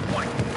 I've point.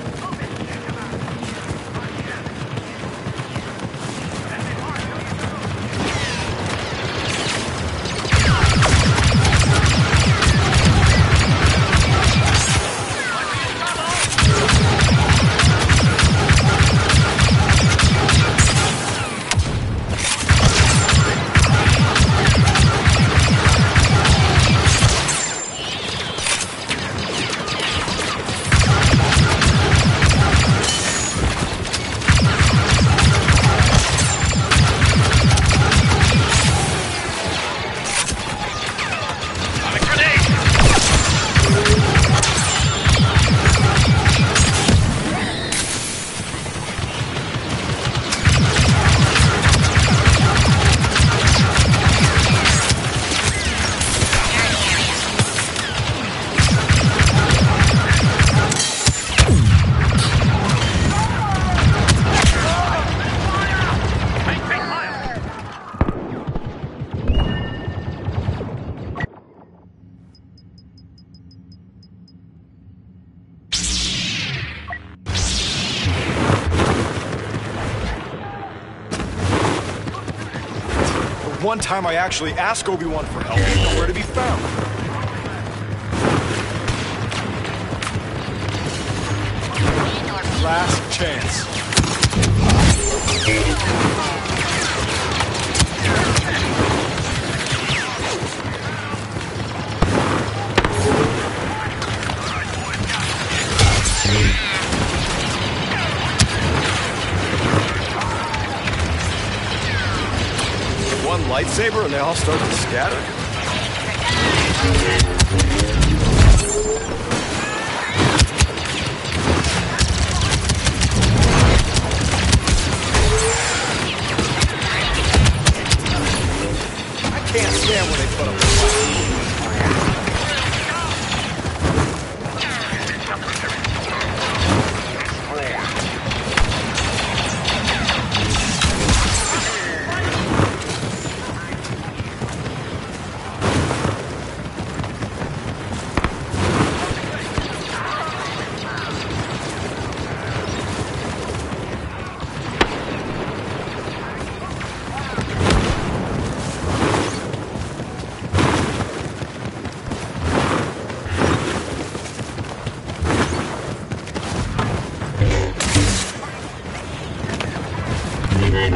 One time I actually asked Obi-Wan for help, he's nowhere to be found. Last chance. Lightsaber and they all start to scatter? I can't stand when they put up You're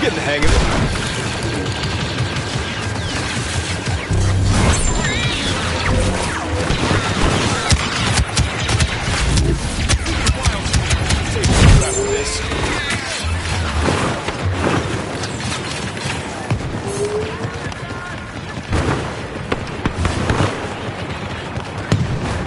getting the hang of it.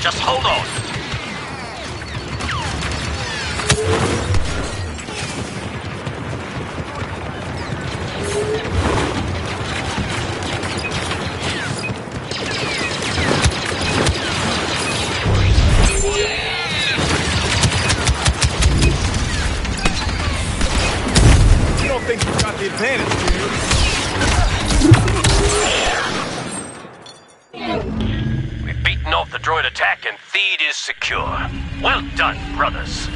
Just hold on. You don't think you've got the advantage, do droid attack and Theed is secure. Well done, brothers.